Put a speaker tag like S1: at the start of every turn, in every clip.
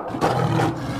S1: Okay,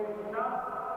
S1: acreditar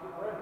S1: Come on.